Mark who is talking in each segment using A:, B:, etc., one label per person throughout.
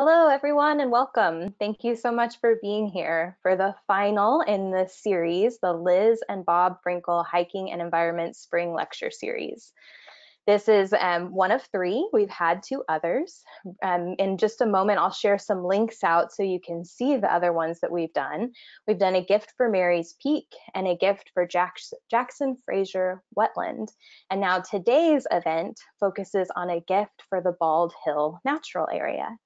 A: Hello, everyone, and welcome. Thank you so much for being here for the final in the series, the Liz and Bob Frenkel Hiking and Environment Spring Lecture Series. This is um, one of three. We've had two others. Um, in just a moment, I'll share some links out so you can see the other ones that we've done. We've done a gift for Mary's Peak and a gift for Jackson Frazier Wetland. And now today's event focuses on a gift for the Bald Hill Natural Area.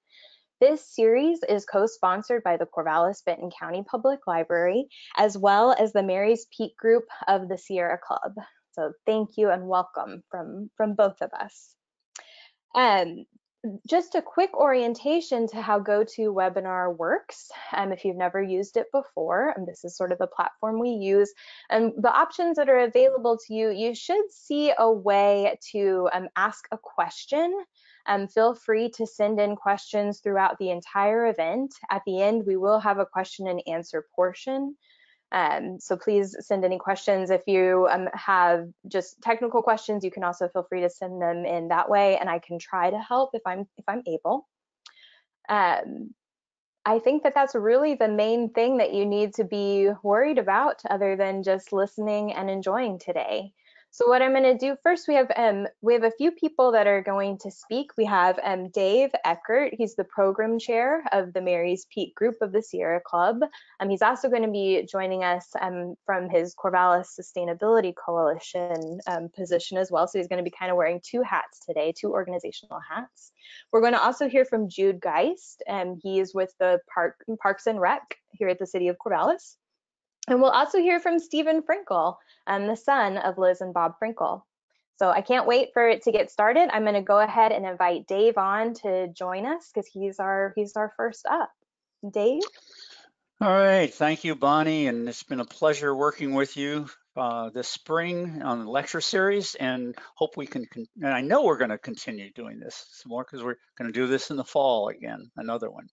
A: This series is co-sponsored by the Corvallis Benton County Public Library, as well as the Mary's Peak group of the Sierra Club. So thank you and welcome from, from both of us. Um, just a quick orientation to how GoToWebinar works. Um, if you've never used it before, and this is sort of the platform we use, and the options that are available to you, you should see a way to um, ask a question um, feel free to send in questions throughout the entire event. At the end, we will have a question and answer portion. Um, so please send any questions. If you um, have just technical questions, you can also feel free to send them in that way, and I can try to help if I'm if I'm able. Um, I think that that's really the main thing that you need to be worried about, other than just listening and enjoying today. So what I'm going to do first, we have um, we have a few people that are going to speak. We have um, Dave Eckert. He's the program chair of the Mary's Peak group of the Sierra Club. Um, he's also going to be joining us um, from his Corvallis Sustainability Coalition um, position as well. So he's going to be kind of wearing two hats today, two organizational hats. We're going to also hear from Jude Geist. Um, he is with the Park, Parks and Rec here at the City of Corvallis. And we'll also hear from Stephen Frenkel, um, the son of Liz and Bob Frenkel. So I can't wait for it to get started. I'm going to go ahead and invite Dave on to join us because he's our he's our first up. Dave.
B: All right, thank you, Bonnie, and it's been a pleasure working with you uh, this spring on the lecture series, and hope we can. and I know we're going to continue doing this some more because we're going to do this in the fall again, another one.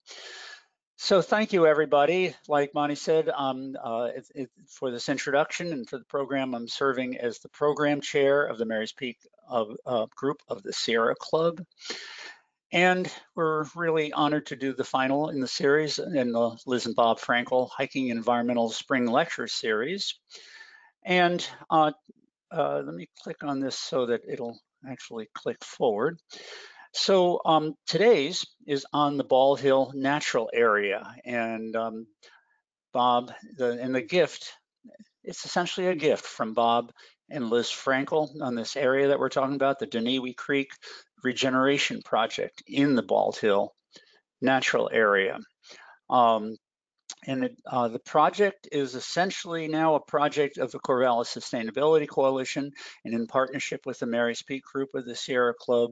B: So thank you, everybody. Like Bonnie said, um, uh, it, it, for this introduction and for the program, I'm serving as the program chair of the Mary's Peak of, uh, group of the Sierra Club. And we're really honored to do the final in the series in the Liz and Bob Frenkel Hiking Environmental Spring Lecture Series. And uh, uh let me click on this so that it'll actually click forward. So um, today's is on the Bald Hill Natural Area, and um, Bob, the, and the gift, it's essentially a gift from Bob and Liz Frenkel on this area that we're talking about, the Dunawi Creek Regeneration Project in the Bald Hill Natural Area. Um, and it, uh, the project is essentially now a project of the Corvallis Sustainability Coalition and in partnership with the Mary's Peak Group of the Sierra Club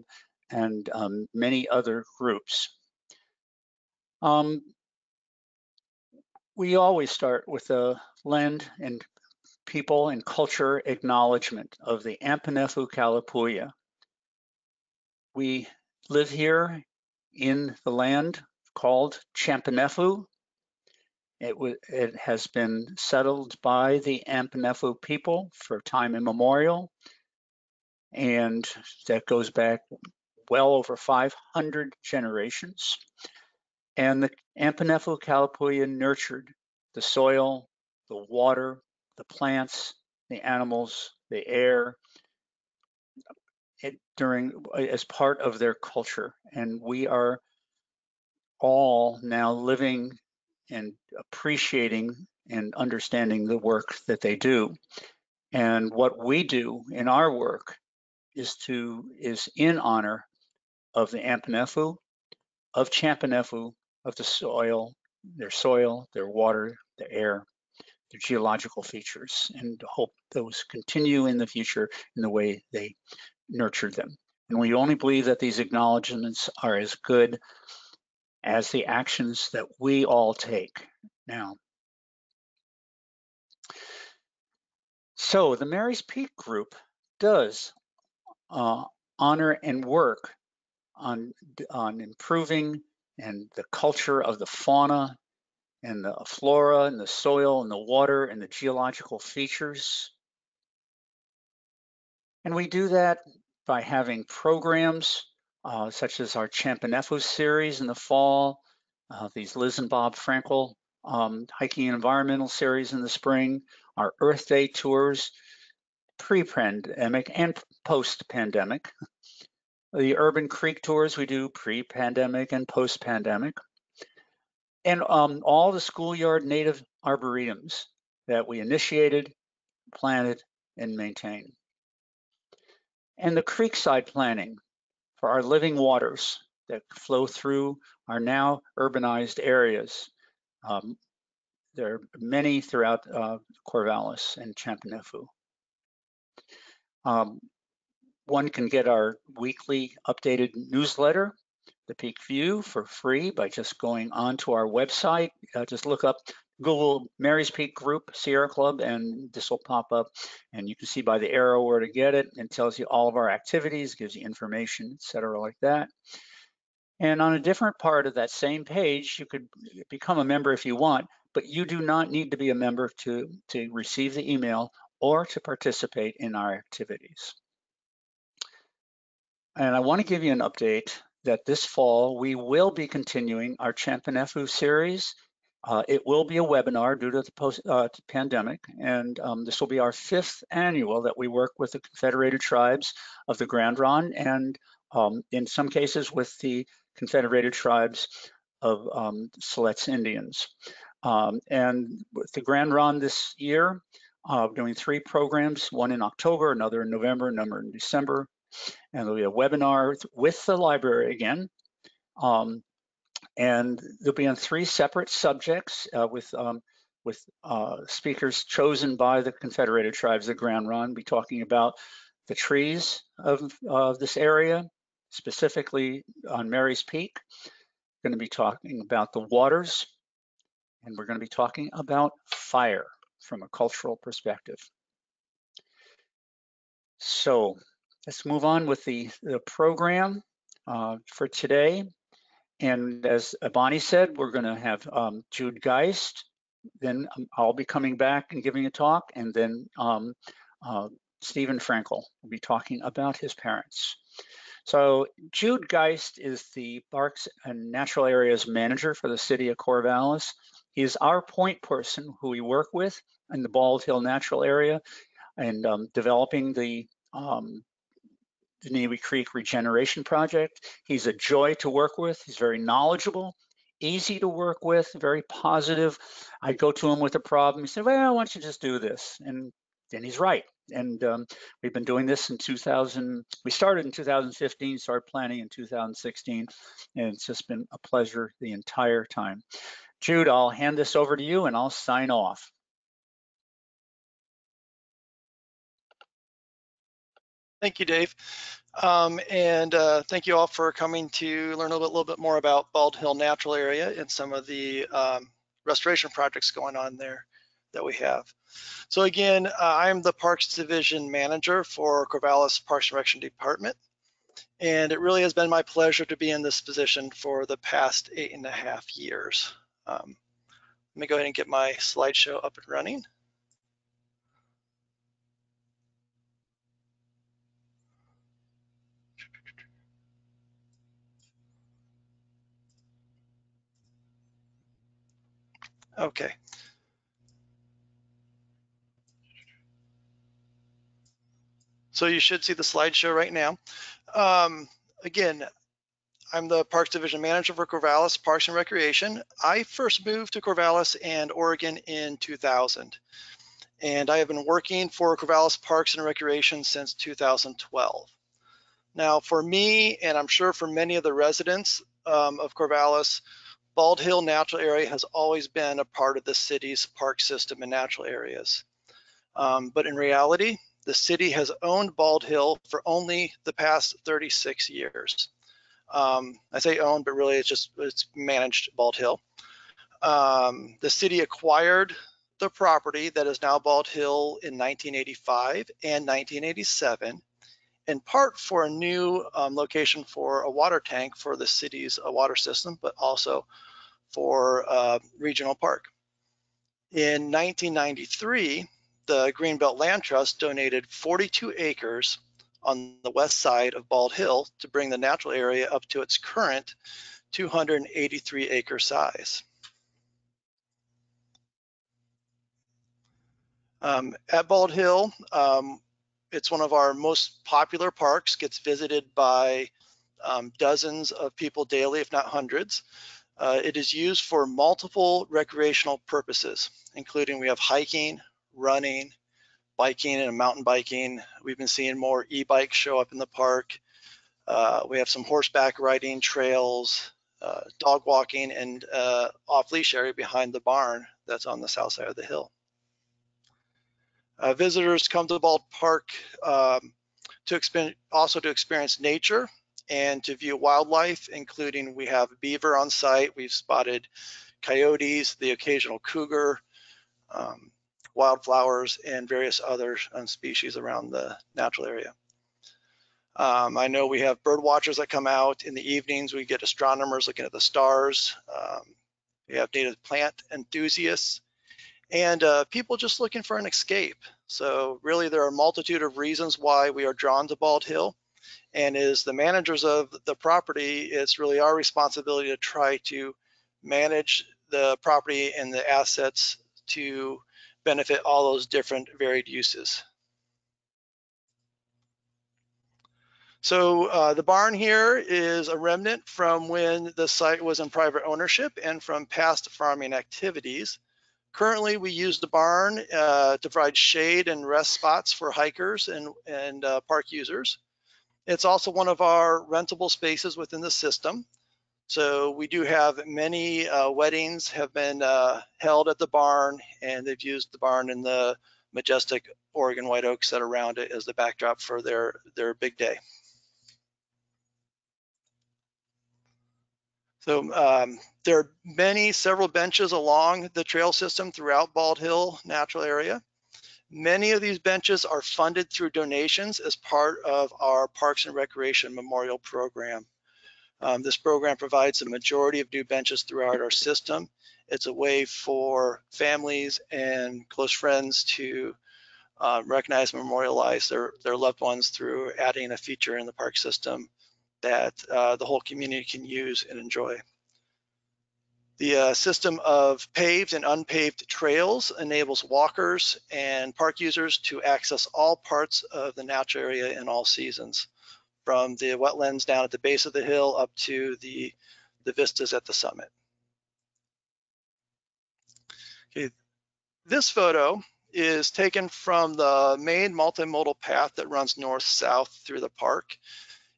B: and um, many other groups. Um, we always start with a land and people and culture acknowledgement of the Ampanefu Kalapuya. We live here in the land called Champenefu. It, it, has been settled by the Ampanefu people for time immemorial, and that goes back well over 500 generations. And the Ampenefu Kalapuya nurtured the soil, the water, the plants, the animals, the air, it, during as part of their culture. And we are all now living and appreciating and understanding the work that they do. And what we do in our work is to is in honor of the Ampenefu, of Champenefu, of the soil, their soil, their water, their air, their geological features, and hope those continue in the future in the way they nurtured them. And we only believe that these acknowledgements are as good as the actions that we all take now. So the Mary's Peak Group does uh, honor and work on, on improving and the culture of the fauna and the flora and the soil and the water and the geological features. And we do that by having programs uh, such as our Champinefu series in the fall, uh, these Liz and Bob Frenkel um, hiking and environmental series in the spring, our Earth Day tours, pre-pandemic and post-pandemic. The Urban Creek tours we do pre-pandemic and post-pandemic. And um, all the schoolyard native arboretums that we initiated, planted, and maintain. And the creekside planning for our living waters that flow through our now urbanized areas. Um, there are many throughout uh, Corvallis and Champinefu. Um, one can get our weekly updated newsletter, The Peak View, for free by just going onto our website. Uh, just look up Google Mary's Peak Group Sierra Club, and this will pop up. And you can see by the arrow where to get it. It tells you all of our activities, gives you information, et cetera, like that. And on a different part of that same page, you could become a member if you want, but you do not need to be a member to, to receive the email or to participate in our activities. And I want to give you an update that this fall we will be continuing our Champinefu series. Uh, it will be a webinar due to the post uh, pandemic, and um, this will be our fifth annual that we work with the Confederated Tribes of the Grand Ronde, and um, in some cases with the Confederated Tribes of um, Siletz Indians. Um, and with the Grand Ronde this year, uh, doing three programs, one in October, another in November, another in December, and there'll be a webinar with the library again. Um, and they'll be on three separate subjects uh, with um, with uh, speakers chosen by the Confederated Tribes of Grand Ronde. Be talking about the trees of, of this area, specifically on Mary's Peak. Going to be talking about the waters, and we're going to be talking about fire from a cultural perspective. So let's move on with the, the program uh, for today. And as Bonnie said, we're going to have um, Jude Geist. Then um, I'll be coming back and giving a talk, and then um, uh, Stephen Frenkel will be talking about his parents. So Jude Geist is the Parks and Natural Areas Manager for the City of Corvallis. He is our point person who we work with in the Bald Hill Natural Area and um, developing the um, the Newey Creek Regeneration Project. He's a joy to work with. He's very knowledgeable, easy to work with, very positive. I go to him with a problem. He said, well, why don't you just do this? And then he's right. And um, we've been doing this in 2000. We started in 2015, started planning in 2016, and it's just been a pleasure the entire time. Jude, I'll hand this over to you and I'll sign off.
C: Thank you, Dave. Um, and uh, thank you all for coming to learn a little bit, little bit, more about Bald Hill Natural Area and some of the um, restoration projects going on there that we have. So again, uh, I'm the Parks Division Manager for Corvallis Parks and Recreation Department. And it really has been my pleasure to be in this position for the past eight and a half years. Um, let me go ahead and get my slideshow up and running. Okay. So you should see the slideshow right now. Um, again, I'm the Parks Division Manager for Corvallis Parks and Recreation. I first moved to Corvallis and Oregon in 2000. And I have been working for Corvallis Parks and Recreation since 2012. Now, for me, and I'm sure for many of the residents um, of Corvallis, Bald Hill Natural Area has always been a part of the city's park system and natural areas. Um, but in reality, the city has owned Bald Hill for only the past 36 years. Um, I say owned, but really it's just it's managed Bald Hill. Um, the city acquired the property that is now Bald Hill in 1985 and 1987, in part for a new um, location for a water tank for the city's uh, water system, but also for uh, regional park. In 1993, the Greenbelt Land Trust donated 42 acres on the west side of Bald Hill to bring the natural area up to its current 283 acre size. Um, at Bald Hill, um, it's one of our most popular parks, gets visited by um, dozens of people daily, if not hundreds. Uh, it is used for multiple recreational purposes, including we have hiking, running, biking and mountain biking. We've been seeing more e-bikes show up in the park. Uh, we have some horseback riding trails, uh, dog walking, and uh, off-leash area behind the barn that's on the south side of the hill. Uh, visitors come to Bald Park um, to also to experience nature and to view wildlife, including we have beaver on site. We've spotted coyotes, the occasional cougar, um, wildflowers, and various other species around the natural area. Um, I know we have bird watchers that come out in the evenings. We get astronomers looking at the stars. Um, we have native plant enthusiasts and uh, people just looking for an escape. So really there are a multitude of reasons why we are drawn to Bald Hill. And as the managers of the property, it's really our responsibility to try to manage the property and the assets to benefit all those different varied uses. So uh, the barn here is a remnant from when the site was in private ownership and from past farming activities. Currently, we use the barn uh, to provide shade and rest spots for hikers and, and uh, park users. It's also one of our rentable spaces within the system. So we do have many uh, weddings have been uh, held at the barn and they've used the barn and the majestic Oregon white oaks that are around it as the backdrop for their, their big day. So um, there are many, several benches along the trail system throughout Bald Hill Natural Area. Many of these benches are funded through donations as part of our Parks and Recreation Memorial Program. Um, this program provides the majority of new benches throughout our system. It's a way for families and close friends to uh, recognize and memorialize their, their loved ones through adding a feature in the park system that uh, the whole community can use and enjoy. The uh, system of paved and unpaved trails enables walkers and park users to access all parts of the natural area in all seasons, from the wetlands down at the base of the hill up to the, the vistas at the summit. Okay. This photo is taken from the main multimodal path that runs north-south through the park.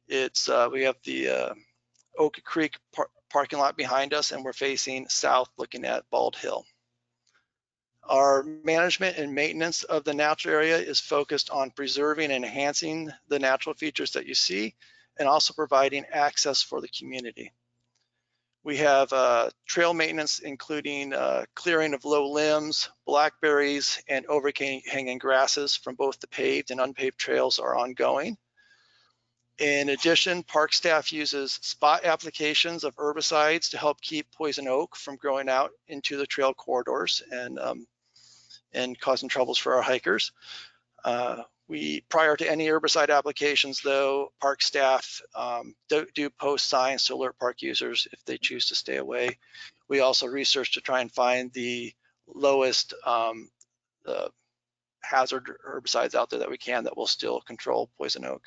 C: It's uh, we have the uh, Oak Creek par parking lot behind us, and we're facing south, looking at Bald Hill. Our management and maintenance of the natural area is focused on preserving and enhancing the natural features that you see, and also providing access for the community. We have uh, trail maintenance, including uh, clearing of low limbs, blackberries, and overhanging grasses from both the paved and unpaved trails are ongoing. In addition, park staff uses spot applications of herbicides to help keep poison oak from growing out into the trail corridors and, um, and causing troubles for our hikers. Uh, we, prior to any herbicide applications though, park staff um, do, do, post signs to alert park users if they choose to stay away. We also research to try and find the lowest um, the hazard herbicides out there that we can that will still control poison oak.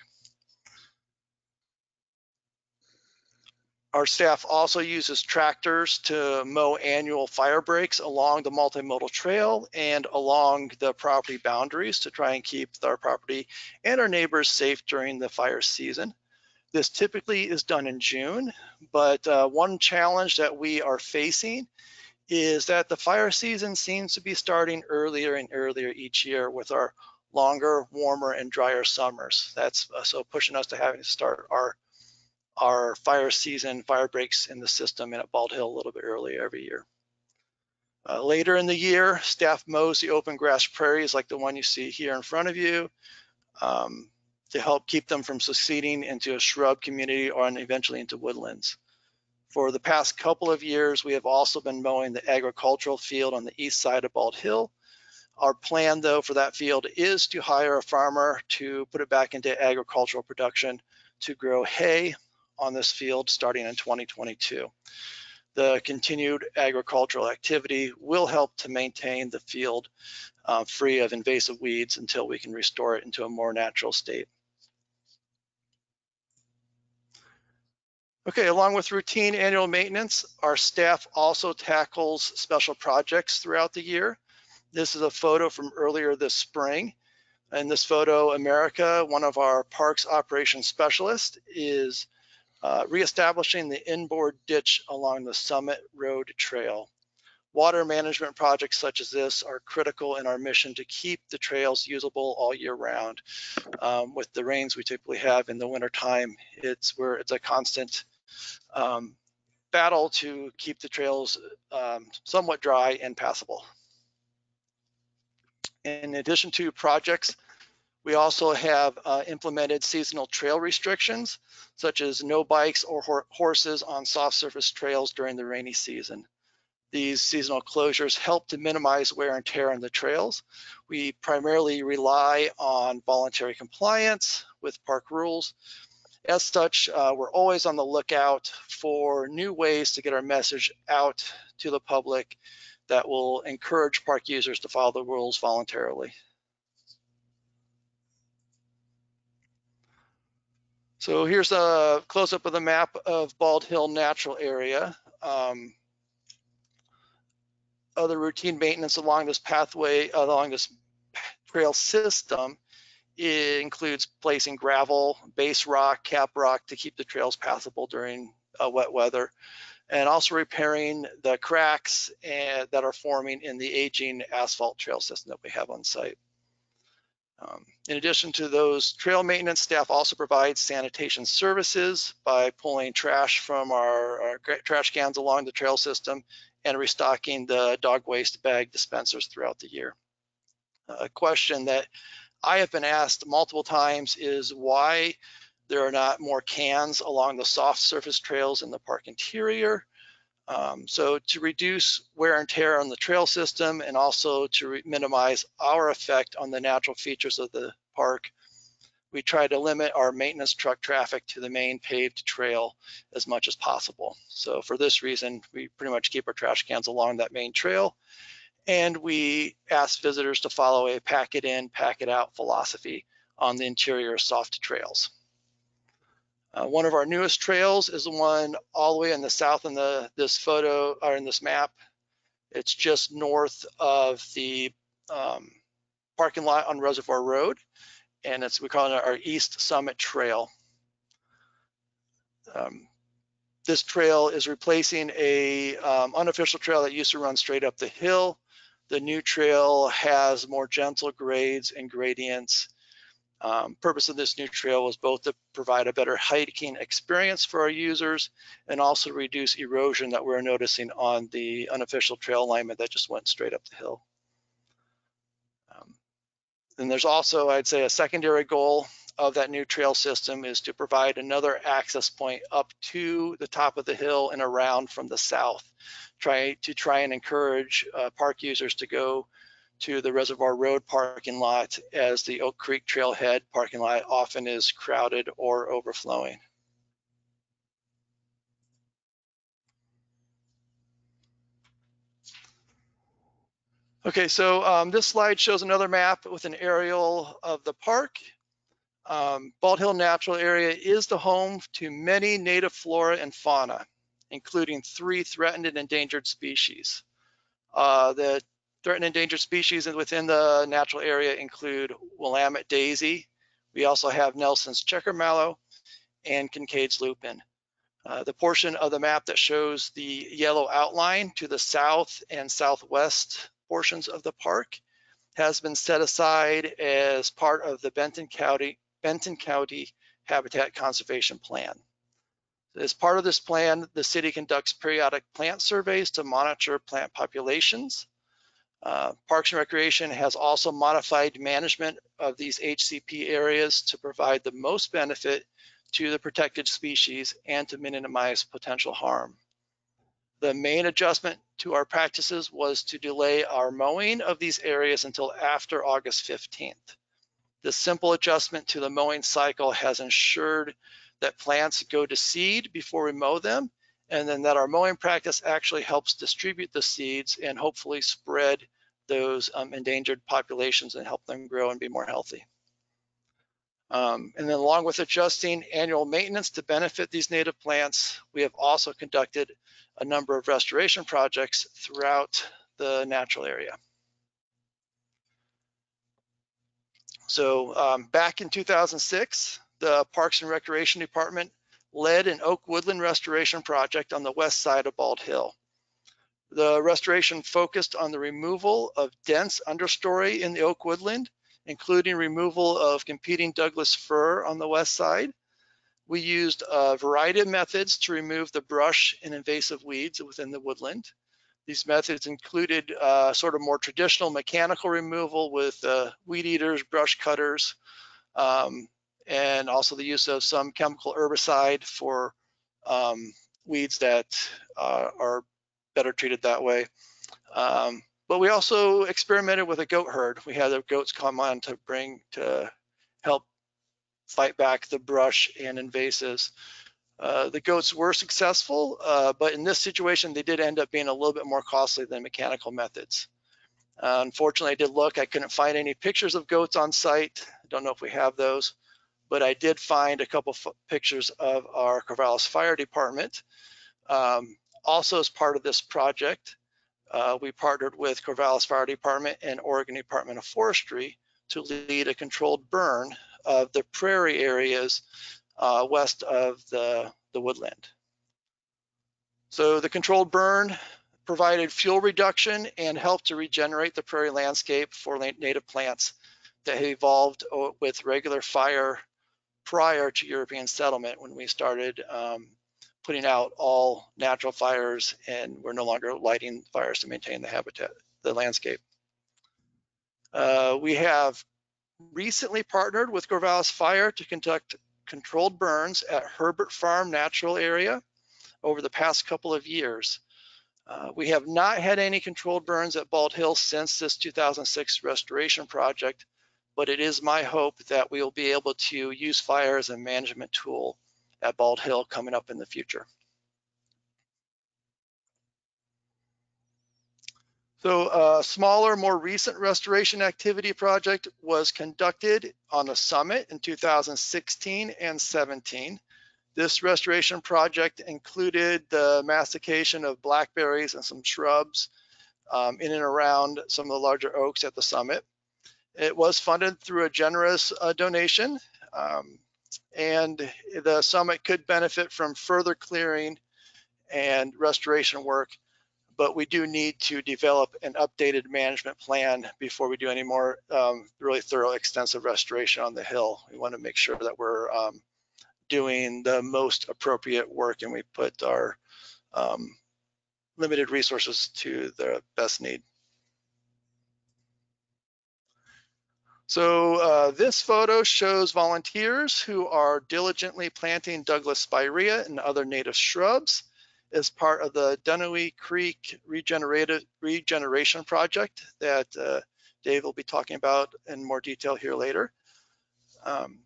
C: Our staff also uses tractors to mow annual fire breaks along the multimodal trail and along the property boundaries to try and keep our property and our neighbors safe during the fire season. This typically is done in June, but uh, one challenge that we are facing is that the fire season seems to be starting earlier and earlier each year with our longer, warmer, and drier summers. That's uh, so pushing us to having to start our our fire season, fire breaks in the system and at Bald Hill a little bit earlier every year. Uh, later in the year, staff mows the open grass prairies like the one you see here in front of you um, to help keep them from succeeding into a shrub community or eventually into woodlands. For the past couple of years, we have also been mowing the agricultural field on the east side of Bald Hill. Our plan though for that field is to hire a farmer to put it back into agricultural production to grow hay on this field starting in 2022. The continued agricultural activity will help to maintain the field uh, free of invasive weeds until we can restore it into a more natural state. Okay, along with routine annual maintenance, our staff also tackles special projects throughout the year. This is a photo from earlier this spring. In this photo, America, one of our parks operations specialists, is uh, reestablishing the inboard ditch along the Summit Road Trail. Water management projects such as this are critical in our mission to keep the trails usable all year round. Um, with the rains we typically have in the wintertime, it's where it's a constant um, battle to keep the trails um, somewhat dry and passable. In addition to projects, we also have uh, implemented seasonal trail restrictions, such as no bikes or ho horses on soft surface trails during the rainy season. These seasonal closures help to minimize wear and tear on the trails. We primarily rely on voluntary compliance with park rules, as such, uh, we're always on the lookout for new ways to get our message out to the public that will encourage park users to follow the rules voluntarily. So here's a close-up of the map of Bald Hill Natural Area. Um, other routine maintenance along this pathway, along this trail system it includes placing gravel, base rock, cap rock to keep the trails passable during uh, wet weather, and also repairing the cracks and, that are forming in the aging asphalt trail system that we have on site. Um, in addition to those trail maintenance, staff also provides sanitation services by pulling trash from our, our trash cans along the trail system and restocking the dog waste bag dispensers throughout the year. A question that I have been asked multiple times is why there are not more cans along the soft surface trails in the park interior. Um, so to reduce wear and tear on the trail system and also to minimize our effect on the natural features of the park, we try to limit our maintenance truck traffic to the main paved trail as much as possible. So for this reason, we pretty much keep our trash cans along that main trail and we ask visitors to follow a pack it in, pack it out philosophy on the interior soft trails. Uh, one of our newest trails is the one all the way in the south in the this photo or in this map. It's just north of the um, parking lot on Reservoir Road, and it's we call it our East Summit Trail. Um, this trail is replacing a um, unofficial trail that used to run straight up the hill the new trail has more gentle grades and gradients. Um, purpose of this new trail was both to provide a better hiking experience for our users and also reduce erosion that we're noticing on the unofficial trail alignment that just went straight up the hill. Um, and there's also, I'd say, a secondary goal of that new trail system is to provide another access point up to the top of the hill and around from the south try to try and encourage uh, park users to go to the Reservoir Road parking lot as the Oak Creek Trailhead parking lot often is crowded or overflowing. Okay, so um, this slide shows another map with an aerial of the park. Um, Bald Hill Natural Area is the home to many native flora and fauna including three threatened and endangered species. Uh, the threatened endangered species within the natural area include Willamette daisy. We also have Nelson's checker mallow and Kincaid's lupin. Uh, the portion of the map that shows the yellow outline to the south and southwest portions of the park has been set aside as part of the Benton County, Benton County Habitat Conservation Plan. As part of this plan, the city conducts periodic plant surveys to monitor plant populations. Uh, Parks and Recreation has also modified management of these HCP areas to provide the most benefit to the protected species and to minimize potential harm. The main adjustment to our practices was to delay our mowing of these areas until after August 15th. This simple adjustment to the mowing cycle has ensured that plants go to seed before we mow them, and then that our mowing practice actually helps distribute the seeds and hopefully spread those um, endangered populations and help them grow and be more healthy. Um, and then along with adjusting annual maintenance to benefit these native plants, we have also conducted a number of restoration projects throughout the natural area. So um, back in 2006, the Parks and Recreation Department led an oak woodland restoration project on the west side of Bald Hill. The restoration focused on the removal of dense understory in the oak woodland including removal of competing Douglas fir on the west side. We used a variety of methods to remove the brush and invasive weeds within the woodland. These methods included uh, sort of more traditional mechanical removal with uh, weed eaters, brush cutters, um, and also the use of some chemical herbicide for um, weeds that uh, are better treated that way. Um, but we also experimented with a goat herd. We had the goats come on to bring to help fight back the brush and invasives. Uh, the goats were successful, uh, but in this situation, they did end up being a little bit more costly than mechanical methods. Uh, unfortunately, I did look, I couldn't find any pictures of goats on site. I don't know if we have those, but I did find a couple pictures of our Corvallis Fire Department. Um, also as part of this project, uh, we partnered with Corvallis Fire Department and Oregon Department of Forestry to lead a controlled burn of the prairie areas uh, west of the, the woodland. So the controlled burn provided fuel reduction and helped to regenerate the prairie landscape for native plants that evolved with regular fire prior to European settlement when we started um, putting out all natural fires and we're no longer lighting fires to maintain the habitat, the landscape. Uh, we have recently partnered with Corvallis Fire to conduct controlled burns at Herbert Farm Natural Area over the past couple of years. Uh, we have not had any controlled burns at Bald Hill since this 2006 restoration project, but it is my hope that we will be able to use fire as a management tool at Bald Hill coming up in the future. So a smaller, more recent restoration activity project was conducted on the summit in 2016 and 17. This restoration project included the mastication of blackberries and some shrubs um, in and around some of the larger oaks at the summit. It was funded through a generous uh, donation. Um, and the summit could benefit from further clearing and restoration work, but we do need to develop an updated management plan before we do any more um, really thorough, extensive restoration on the hill. We want to make sure that we're um, doing the most appropriate work and we put our um, limited resources to the best need. So uh, this photo shows volunteers who are diligently planting Douglas spirea and other native shrubs as part of the Dunawi Creek Regeneration Project that uh, Dave will be talking about in more detail here later. Um,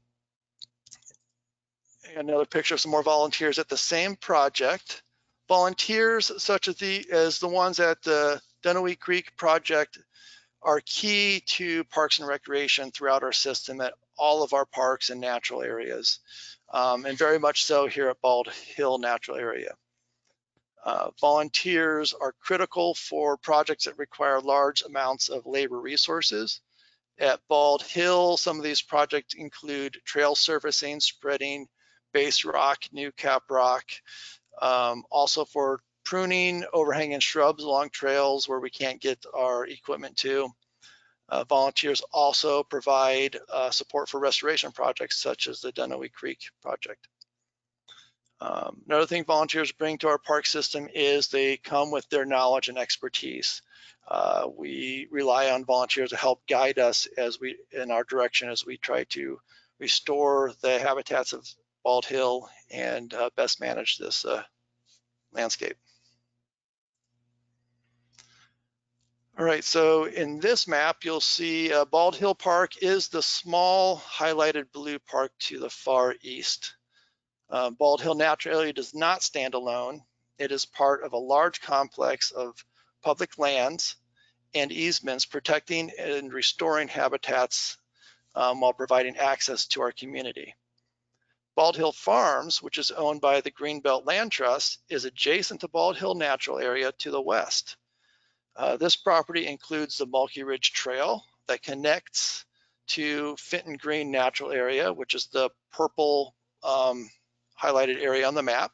C: another picture of some more volunteers at the same project. Volunteers such as the, as the ones at the Dunawi Creek Project are key to parks and recreation throughout our system at all of our parks and natural areas, um, and very much so here at Bald Hill Natural Area. Uh, volunteers are critical for projects that require large amounts of labor resources. At Bald Hill, some of these projects include trail surfacing, spreading base rock, new cap rock, um, also for pruning overhanging shrubs along trails where we can't get our equipment to. Uh, volunteers also provide uh, support for restoration projects such as the Dunawi Creek project. Um, another thing volunteers bring to our park system is they come with their knowledge and expertise. Uh, we rely on volunteers to help guide us as we in our direction as we try to restore the habitats of Bald Hill and uh, best manage this uh, landscape. All right, so in this map, you'll see uh, Bald Hill Park is the small highlighted blue park to the far east. Uh, Bald Hill Natural Area does not stand alone. It is part of a large complex of public lands and easements protecting and restoring habitats um, while providing access to our community. Bald Hill Farms, which is owned by the Greenbelt Land Trust, is adjacent to Bald Hill Natural Area to the west. Uh, this property includes the Mulkey Ridge Trail that connects to Fitton Green Natural Area, which is the purple um, highlighted area on the map.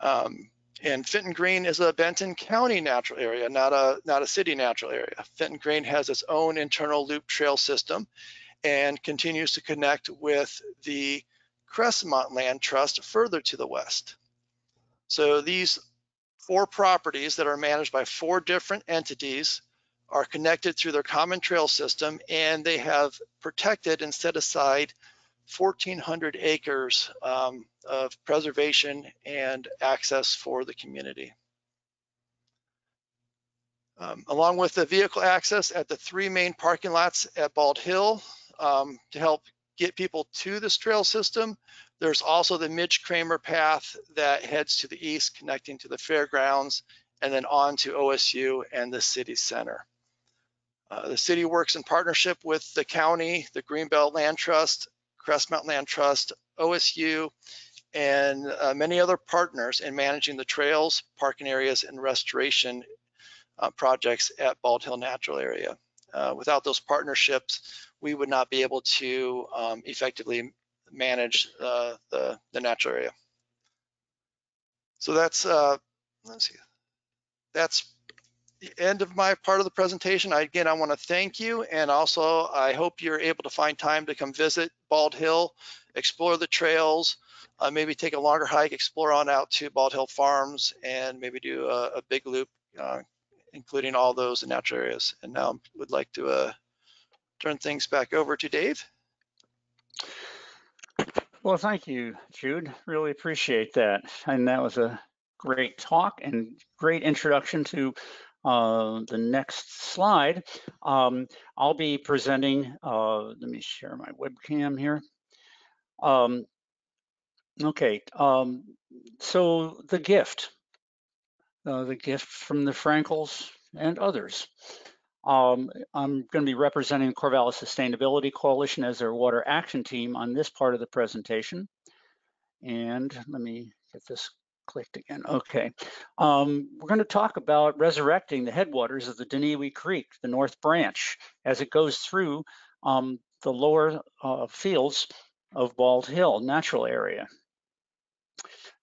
C: Um, and Fitton Green is a Benton County natural area, not a, not a city natural area. Fitton Green has its own internal loop trail system and continues to connect with the Crestmont Land Trust further to the west. So these four properties that are managed by four different entities are connected through their common trail system and they have protected and set aside 1,400 acres um, of preservation and access for the community. Um, along with the vehicle access at the three main parking lots at Bald Hill, um, to help get people to this trail system. There's also the Midge Cramer path that heads to the east, connecting to the fairgrounds and then on to OSU and the city center. Uh, the city works in partnership with the county, the Greenbelt Land Trust, Crest Mountain Land Trust, OSU, and uh, many other partners in managing the trails, parking areas, and restoration uh, projects at Bald Hill Natural Area. Uh, without those partnerships, we would not be able to um, effectively manage uh, the, the natural area. So that's, uh, let's see, that's the end of my part of the presentation. I, again, I want to thank you. And also, I hope you're able to find time to come visit Bald Hill, explore the trails, uh, maybe take a longer hike, explore on out to Bald Hill Farms, and maybe do a, a big loop, uh, including all those natural areas. And now I would like to uh, turn things back over to Dave.
B: Well, thank you, Jude. Really appreciate that. And that was a great talk and great introduction to uh, the next slide. Um, I'll be presenting, uh, let me share my webcam here. Um, okay, um, so the gift, uh, the gift from the Frenkels and others. Um, I'm going to be representing Corvallis Sustainability Coalition as their water action team on this part of the presentation. And let me get this clicked again. Okay. Um, we're going to talk about resurrecting the headwaters of the Dunawi Creek, the North Branch, as it goes through um, the lower uh, fields of Bald Hill natural area.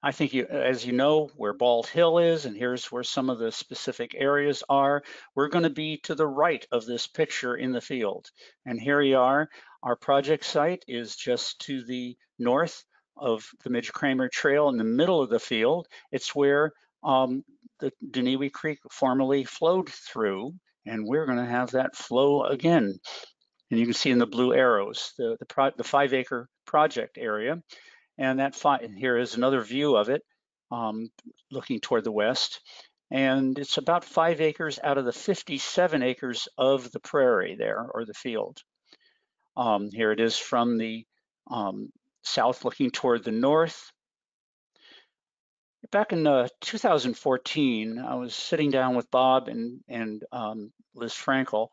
B: I think you, as you know, where Bald Hill is, and here's where some of the specific areas are, we're gonna be to the right of this picture in the field. And here we are, our project site is just to the north of the Midge Cramer Trail in the middle of the field. It's where um, the Dunawi Creek formerly flowed through, and we're gonna have that flow again. And you can see in the blue arrows, the, the, the five acre project area. And that five, here is another view of it, um, looking toward the west. And it's about five acres out of the 57 acres of the prairie there, or the field. Um, here it is from the um, south looking toward the north. Back in uh, 2014, I was sitting down with Bob and, and um, Liz Frenkel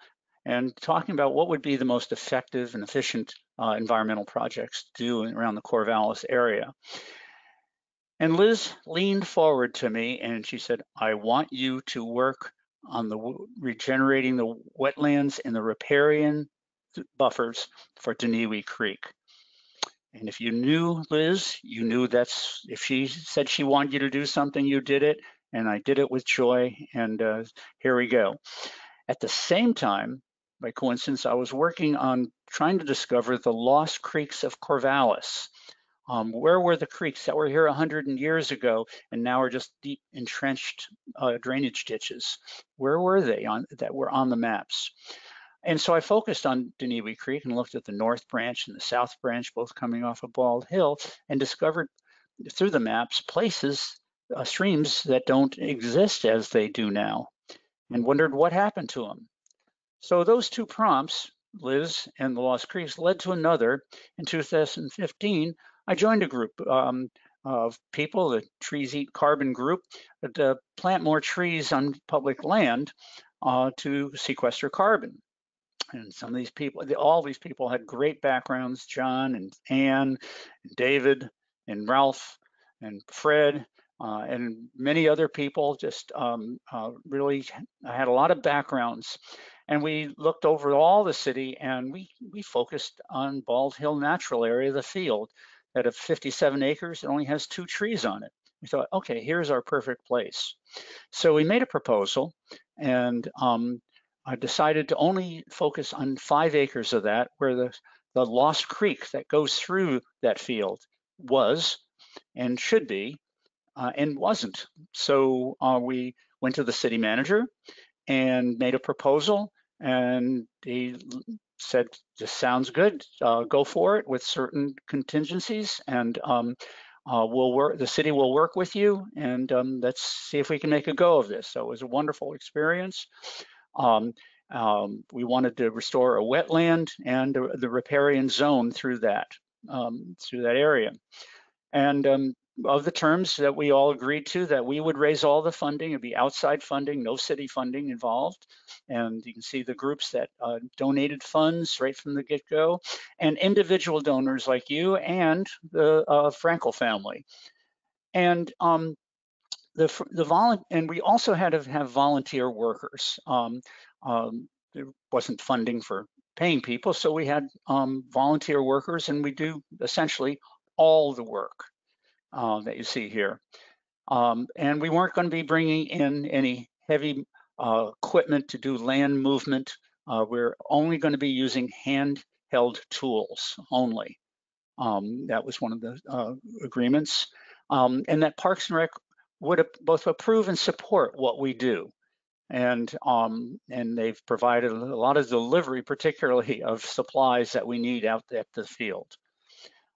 B: and talking about what would be the most effective and efficient uh, environmental projects to do around the Corvallis area. And Liz leaned forward to me and she said, I want you to work on the regenerating the wetlands and the riparian buffers for Dunawi Creek. And if you knew Liz, you knew that's, if she said she wanted you to do something, you did it. And I did it with joy. And uh, here we go. At the same time, by coincidence, I was working on trying to discover the lost creeks of Corvallis. Um, where were the creeks that were here 100 years ago and now are just deep entrenched uh, drainage ditches? Where were they on that were on the maps? And so I focused on Dunawi Creek and looked at the North Branch and the South Branch, both coming off of Bald Hill, and discovered through the maps places, uh, streams that don't exist as they do now. and wondered what happened to them. So those two prompts, Liz and the Lost Creeks, led to another. In 2015, I joined a group um, of people, the Trees Eat Carbon group, to uh, plant more trees on public land uh, to sequester carbon. And some of these people, all these people had great backgrounds, John and Anne, and David and Ralph and Fred, uh, and many other people just um, uh, really had a lot of backgrounds. And we looked over all the city and we, we focused on Bald Hill Natural Area, the field, that of 57 acres, it only has two trees on it. We thought, okay, here's our perfect place. So we made a proposal and um, I decided to only focus on five acres of that where the, the Lost Creek that goes through that field was and should be uh, and wasn't. So uh, we went to the city manager and made a proposal and he said, this sounds good, uh, go for it with certain contingencies and um, uh, we'll work, the city will work with you and um, let's see if we can make a go of this. So it was a wonderful experience. Um, um, we wanted to restore a wetland and the riparian zone through that, um, through that area. And um, of the terms that we all agreed to that we would raise all the funding, it'd be outside funding, no city funding involved. And you can see the groups that uh, donated funds right from the get-go and individual donors like you and the uh, Frenkel family. And um, the, the vol and we also had to have volunteer workers. Um, um, there wasn't funding for paying people, so we had um, volunteer workers and we do essentially all the work uh, that you see here. Um, and we weren't going to be bringing in any heavy uh, equipment to do land movement. Uh, we're only going to be using handheld tools only. Um, that was one of the uh, agreements. Um, and that Parks and Rec would both approve and support what we do. And, um, and they've provided a lot of delivery, particularly of supplies that we need out at the field.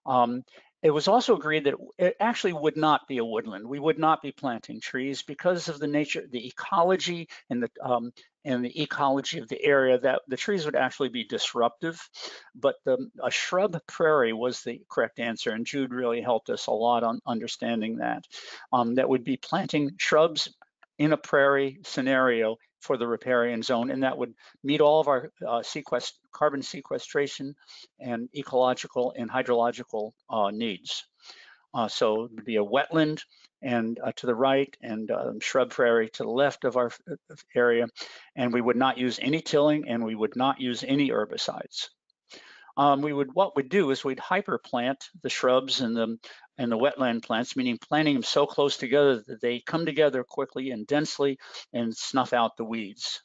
B: Um, it was also agreed that it actually would not be a woodland. We would not be planting trees because of the nature, the ecology and the um, and the ecology of the area that the trees would actually be disruptive. But the, a shrub prairie was the correct answer, and Jude really helped us a lot on understanding that. Um, that would be planting shrubs in a prairie scenario for the riparian zone, and that would meet all of our uh, sequest carbon sequestration and ecological and hydrological uh, needs. Uh, so it would be a wetland and uh, to the right and um, shrub prairie to the left of our area. And we would not use any tilling and we would not use any herbicides. Um, we would what we'd do is we'd hyperplant the shrubs and the and the wetland plants, meaning planting them so close together that they come together quickly and densely and snuff out the weeds.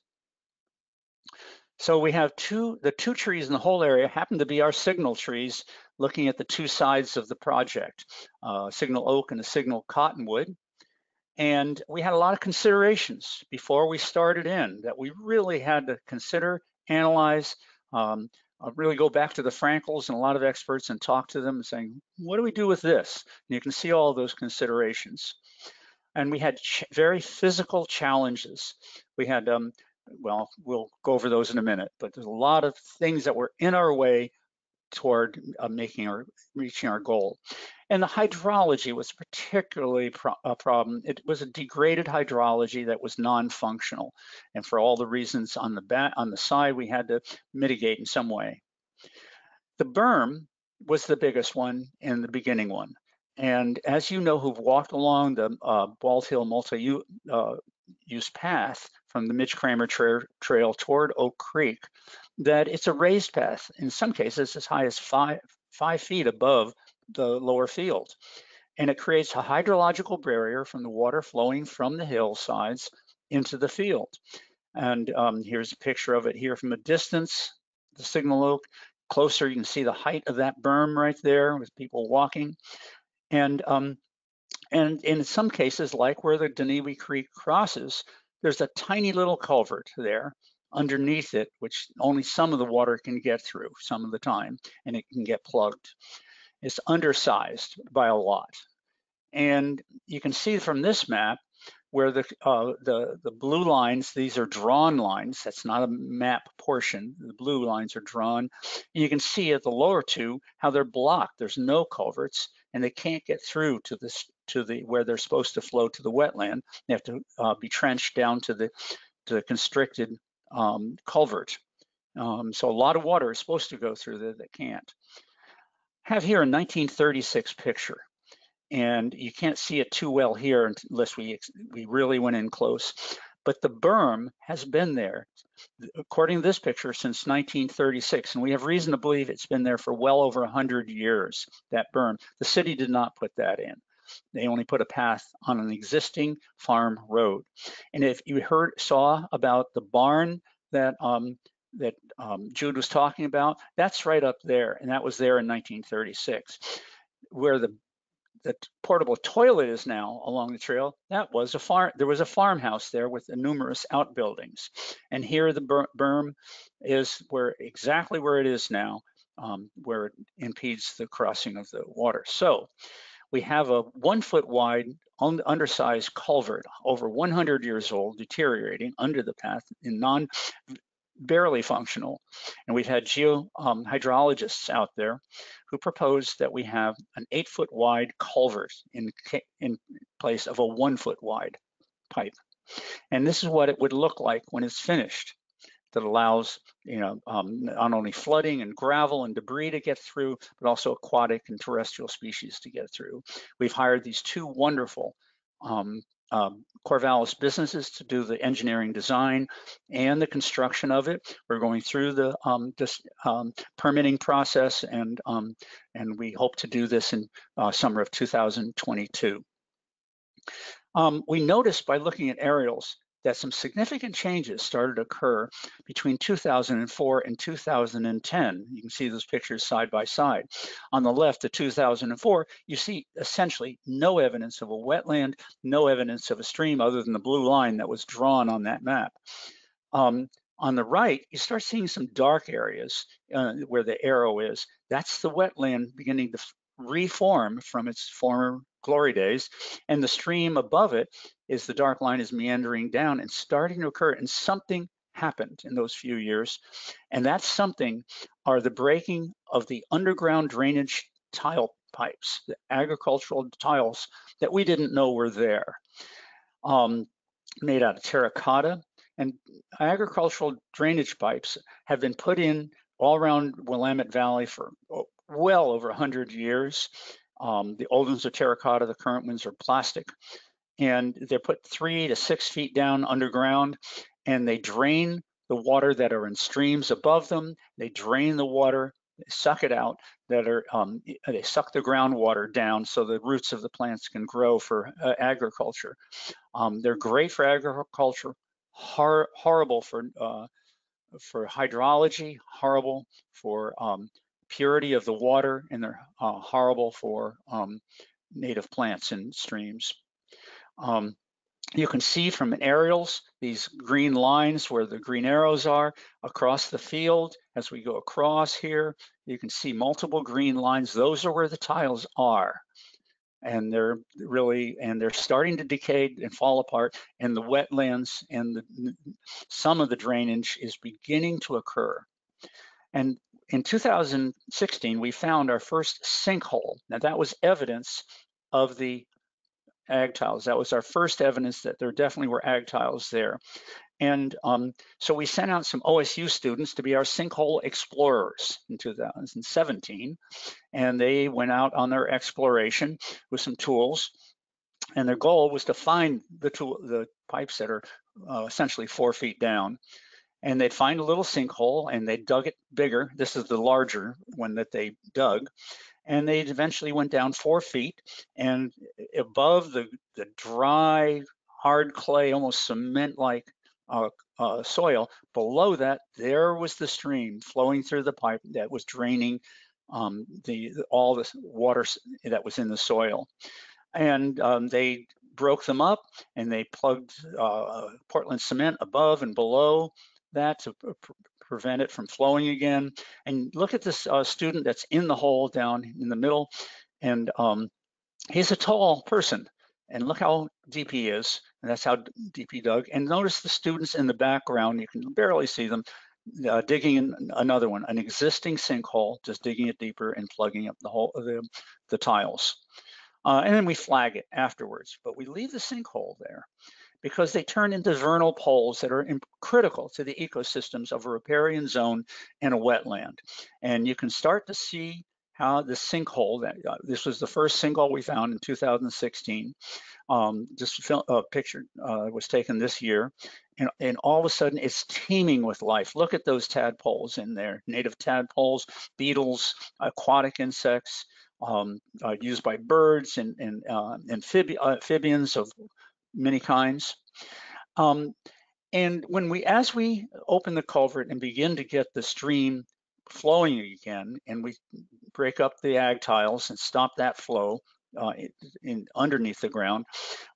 B: So we have two, the two trees in the whole area happen to be our signal trees looking at the two sides of the project, uh, signal oak and a signal cottonwood. And we had a lot of considerations before we started in that we really had to consider, analyze, um, uh, really go back to the Frenkels and a lot of experts and talk to them saying, what do we do with this? And you can see all those considerations. And we had very physical challenges. We had um, well, we'll go over those in a minute, but there's a lot of things that were in our way toward uh, making our reaching our goal. And the hydrology was particularly pro a problem. It was a degraded hydrology that was non-functional, and for all the reasons on the back on the side, we had to mitigate in some way. The berm was the biggest one and the beginning one. And as you know, who've walked along the uh, Bald Hill multi-use uh, path, from the Midge Cramer tra Trail toward Oak Creek, that it's a raised path, in some cases as high as five, five feet above the lower field. And it creates a hydrological barrier from the water flowing from the hillsides into the field. And um, here's a picture of it here from a distance, the signal oak. Closer, you can see the height of that berm right there with people walking. And um, and in some cases, like where the Dunawi Creek crosses, there's a tiny little culvert there underneath it, which only some of the water can get through some of the time, and it can get plugged. It's undersized by a lot. And you can see from this map where the, uh, the, the blue lines, these are drawn lines. That's not a map portion. The blue lines are drawn. And you can see at the lower two how they're blocked. There's no culverts and they can't get through to this to the where they're supposed to flow to the wetland. They have to uh, be trenched down to the to the constricted um, culvert. Um, so a lot of water is supposed to go through there that can't. Have here a 1936 picture and you can't see it too well here unless we we really went in close. But the berm has been there, according to this picture, since 1936, and we have reason to believe it's been there for well over 100 years. That berm, the city did not put that in. They only put a path on an existing farm road. And if you heard saw about the barn that um, that um, Jude was talking about, that's right up there, and that was there in 1936. Where the the portable toilet is now along the trail, that was a farm. There was a farmhouse there with numerous outbuildings, and here the berm is where exactly where it is now, um, where it impedes the crossing of the water. So we have a one foot wide undersized culvert over 100 years old deteriorating under the path in non barely functional. And we've had geohydrologists um, out there who proposed that we have an eight foot wide culvert in, in place of a one foot wide pipe. And this is what it would look like when it's finished that allows you know um, not only flooding and gravel and debris to get through, but also aquatic and terrestrial species to get through. We've hired these two wonderful um, um, Corvallis businesses to do the engineering design and the construction of it. We're going through the um, um, permitting process and um, and we hope to do this in uh, summer of 2022. Um, we noticed by looking at aerials that some significant changes started to occur between 2004 and 2010. You can see those pictures side by side. On the left, the 2004, you see essentially no evidence of a wetland, no evidence of a stream other than the blue line that was drawn on that map. Um, on the right, you start seeing some dark areas uh, where the arrow is. That's the wetland beginning to reform from its former glory days. And the stream above it is the dark line is meandering down and starting to occur. And something happened in those few years. And that something are the breaking of the underground drainage tile pipes, the agricultural tiles that we didn't know were there. Um, made out of terracotta. And agricultural drainage pipes have been put in all around Willamette Valley for oh, well over 100 years. Um, the old ones are terracotta, the current ones are plastic. And they're put three to six feet down underground and they drain the water that are in streams above them. They drain the water, they suck it out, that are, um, they suck the groundwater down so the roots of the plants can grow for uh, agriculture. Um, they're great for agriculture, hor horrible for uh, for hydrology, horrible for um, purity of the water, and they're uh, horrible for um, native plants and streams. Um, you can see from aerials these green lines where the green arrows are across the field. As we go across here, you can see multiple green lines. Those are where the tiles are. And they're really, and they're starting to decay and fall apart and the wetlands and the, some of the drainage is beginning to occur. And in 2016, we found our first sinkhole. Now that was evidence of the ag tiles. That was our first evidence that there definitely were ag tiles there. And um, so we sent out some OSU students to be our sinkhole explorers in 2017. And they went out on their exploration with some tools. And their goal was to find the tool, the pipes that are uh, essentially four feet down and they'd find a little sinkhole and they dug it bigger. This is the larger one that they dug. And they eventually went down four feet and above the, the dry, hard clay, almost cement-like uh, uh, soil, below that, there was the stream flowing through the pipe that was draining um, the all the water that was in the soil. And um, they broke them up and they plugged uh, Portland cement above and below that to prevent it from flowing again. And look at this uh, student that's in the hole down in the middle. And um, he's a tall person And look how deep he is. And that's how deep he dug. And notice the students in the background, you can barely see them, uh, digging in another one, an existing sinkhole, just digging it deeper and plugging up the whole the, the tiles. Uh, and then we flag it afterwards, but we leave the sinkhole there because they turn into vernal pools that are critical to the ecosystems of a riparian zone and a wetland. And you can start to see how the sinkhole, that uh, this was the first sinkhole we found in 2016. Um, this uh, picture uh, was taken this year, and, and all of a sudden it's teeming with life. Look at those tadpoles in there, native tadpoles, beetles, aquatic insects, um, uh, used by birds and, and uh, amphibi amphibians of many kinds. Um, and when we, as we open the culvert and begin to get the stream flowing again, and we break up the ag tiles and stop that flow uh, in, underneath the ground,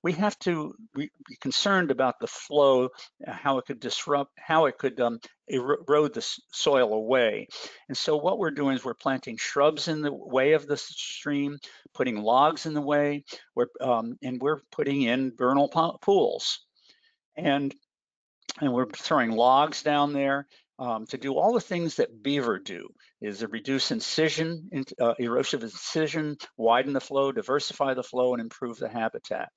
B: we have to be concerned about the flow, how it could disrupt, how it could um, erode the soil away. And so what we're doing is we're planting shrubs in the way of the stream, putting logs in the way, we're, um, and we're putting in vernal pools. And, and we're throwing logs down there um, to do all the things that beaver do, is reduce incision, uh, erosive incision, widen the flow, diversify the flow, and improve the habitat.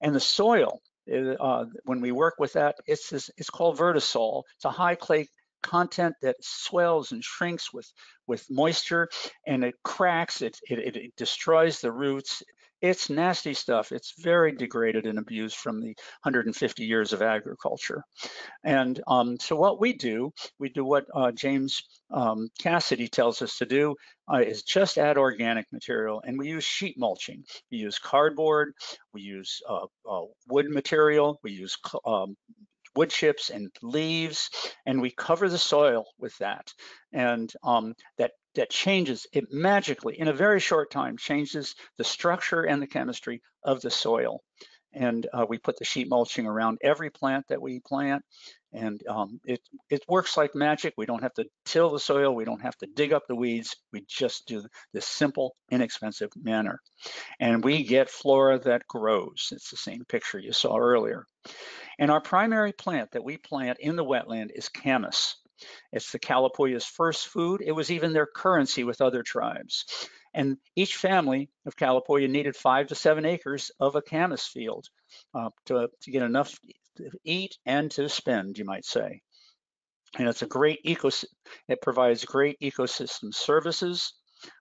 B: And the soil, uh, when we work with that, it's, it's called vertisol. It's a high clay content that swells and shrinks with, with moisture and it cracks, it, it, it destroys the roots, it's nasty stuff. It's very degraded and abused from the 150 years of agriculture. And um, so what we do, we do what uh, James um, Cassidy tells us to do, uh, is just add organic material. And we use sheet mulching. We use cardboard, we use uh, uh wood material, we use um, wood chips and leaves, and we cover the soil with that. And um, that that changes it magically in a very short time, changes the structure and the chemistry of the soil. And uh, we put the sheet mulching around every plant that we plant. And um, it, it works like magic. We don't have to till the soil. We don't have to dig up the weeds. We just do this simple, inexpensive manner. And we get flora that grows. It's the same picture you saw earlier. And our primary plant that we plant in the wetland is camas. It's the Kalapuya's first food. It was even their currency with other tribes. And each family of Kalapuya needed five to seven acres of a camas field uh, to, to get enough to eat and to spend, you might say. And it's a great ecosystem. It provides great ecosystem services.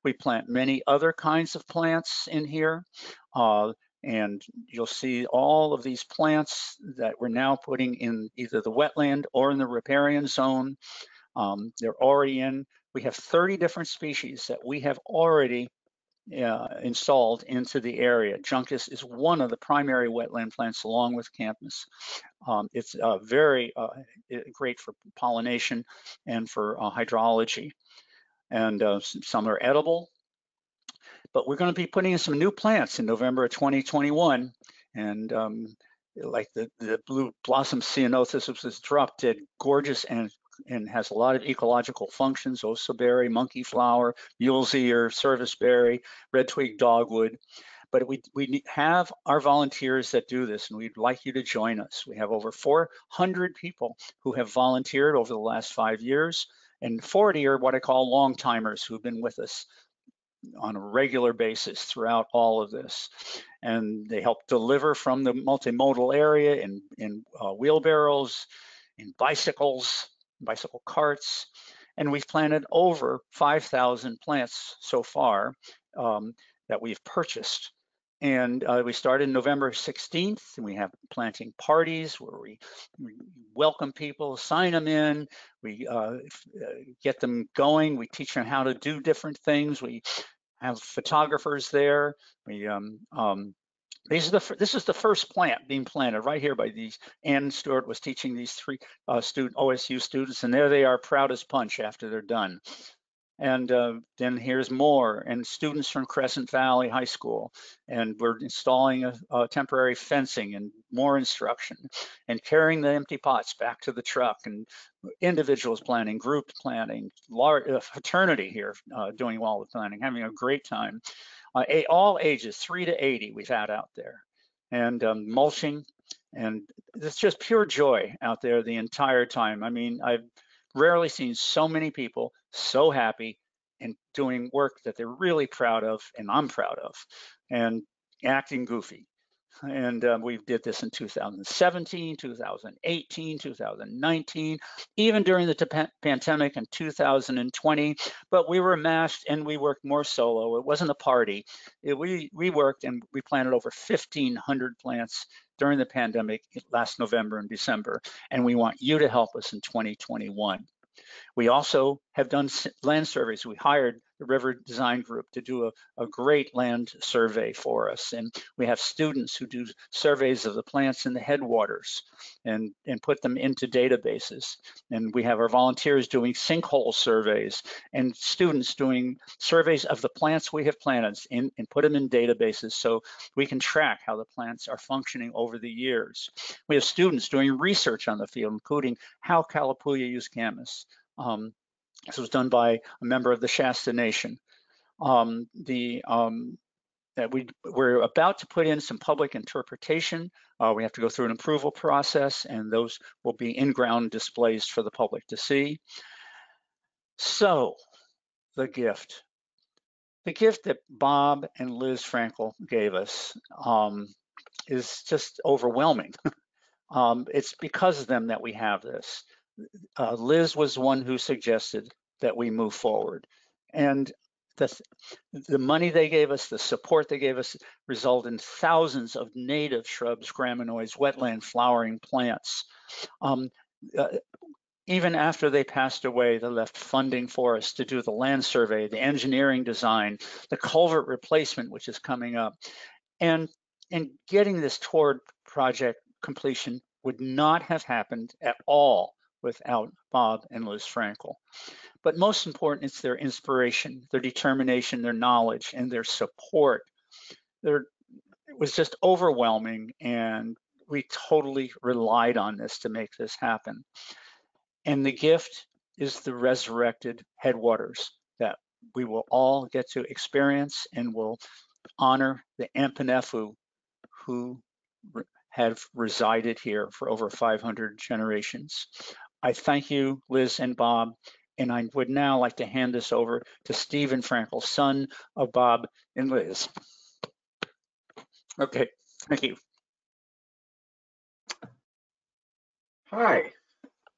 B: We plant many other kinds of plants in here. Uh, and you'll see all of these plants that we're now putting in either the wetland or in the riparian zone. Um, they're already in. We have 30 different species that we have already uh, installed into the area. Juncus is one of the primary wetland plants along with camas. Um, it's uh, very uh, great for pollination and for uh, hydrology. And uh, some are edible, but we're going to be putting in some new plants in November of 2021. And um, like the, the blue blossom ceanothus, is drop dead gorgeous and and has a lot of ecological functions, osoberry, monkey flower, mule's ear, serviceberry, red twig dogwood. But we, we have our volunteers that do this, and we'd like you to join us. We have over 400 people who have volunteered over the last five years, and 40 are what I call long timers who've been with us on a regular basis throughout all of this. And they help deliver from the multimodal area in, in uh, wheelbarrows, in bicycles, bicycle carts. And we've planted over 5,000 plants so far um, that we've purchased. And uh, we started November 16th, and we have planting parties where we, we welcome people, sign them in, we uh, uh get them going, we teach them how to do different things, we have photographers there. We um, um, these are the this is the first plant being planted right here by these. Ann Stewart was teaching these three uh, student OSU students, and there they are, proud as punch after they're done. And uh, then here's more, and students from Crescent Valley High School, and we're installing a, a temporary fencing and more instruction, and carrying the empty pots back to the truck, and individuals planning, group planning, large uh, fraternity here uh, doing all the planning, having a great time. Uh, all ages, three to 80, we've had out there. and um, mulching. And it's just pure joy out there the entire time. I mean, I've rarely seen so many people so happy and doing work that they're really proud of and I'm proud of and acting goofy and um, we did this in 2017, 2018, 2019, even during the pandemic in 2020. But we were masked and we worked more solo. It wasn't a party. It, we we worked and we planted over 1,500 plants during the pandemic last November and December. And we want you to help us in 2021. We also have done land surveys. We hired River Design Group to do a, a great land survey for us. And we have students who do surveys of the plants in the headwaters and, and put them into databases. And we have our volunteers doing sinkhole surveys and students doing surveys of the plants we have planted and put them in databases so we can track how the plants are functioning over the years. We have students doing research on the field, including how Kalapuya use camas, um, this was done by a member of the Shasta Nation. Um, the um, we we're about to put in some public interpretation. Uh, we have to go through an approval process, and those will be in-ground displays for the public to see. So, the gift, the gift that Bob and Liz Frenkel gave us um, is just overwhelming. um, it's because of them that we have this uh, Liz was one who suggested that we move forward. And the, the money they gave us, the support they gave us, resulted in thousands of native shrubs, graminoids, wetland flowering plants. Um, uh, even after they passed away, they left funding for us to do the land survey, the engineering design, the culvert replacement, which is coming up. And, and getting this toward project completion would not have happened at all without Bob and Liz Frenkel. But most important, it's their inspiration, their determination, their knowledge, and their support. They're, it was just overwhelming, and we totally relied on this to make this happen. And the gift is the resurrected headwaters that we will all get to experience and will honor the Ampinefu who have resided here for over 500 generations. I thank you, Liz and Bob, and I would now like to hand this over to Stephen Frenkel, son of Bob and Liz. Okay, thank you.
D: Hi,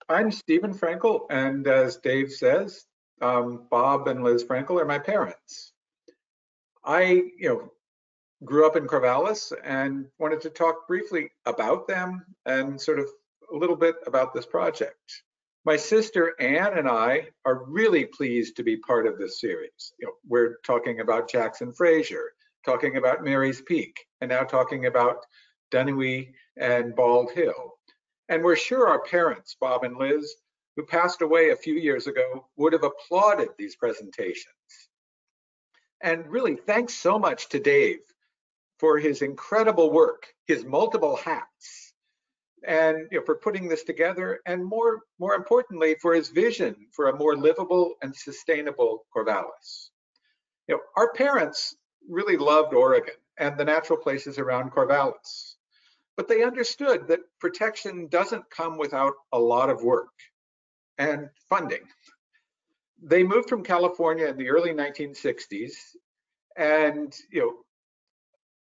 D: I'm Stephen Frenkel, and as Dave says, um, Bob and Liz Frenkel are my parents. I, you know, grew up in Corvallis and wanted to talk briefly about them and sort of a little bit about this project. My sister Anne and I are really pleased to be part of this series. You know, we're talking about Jackson Frazier, talking about Marys Peak, and now talking about Dunawi and Bald Hill. And we're sure our parents, Bob and Liz, who passed away a few years ago, would have applauded these presentations. And really, thanks so much to Dave for his incredible work, his multiple hats, and you know, for putting this together, and more, more importantly, for his vision for a more livable and sustainable Corvallis. You know, our parents really loved Oregon and the natural places around Corvallis, but they understood that protection doesn't come without a lot of work and funding. They moved from California in the early 1960s, and you know,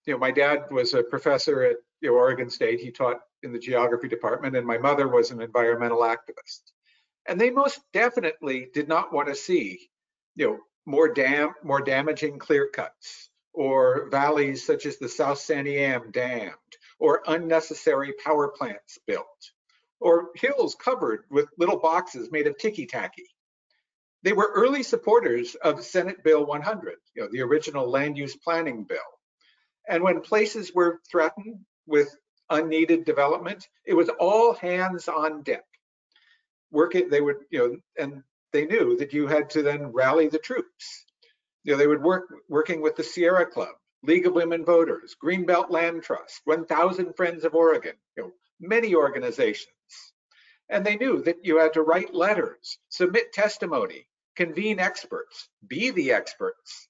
D: you know, my dad was a professor at you know, Oregon State. He taught in the geography department, and my mother was an environmental activist. And they most definitely did not want to see, you know, more dam, more damaging clear cuts, or valleys such as the South Santiam dammed, or unnecessary power plants built, or hills covered with little boxes made of ticky-tacky. They were early supporters of Senate Bill 100, you know, the original land use planning bill. And when places were threatened with unneeded development. It was all hands on deck. Working, they would, you know, and they knew that you had to then rally the troops. You know, they would work working with the Sierra Club, League of Women Voters, Greenbelt Land Trust, 1,000 Friends of Oregon, you know, many organizations. And they knew that you had to write letters, submit testimony, convene experts, be the experts,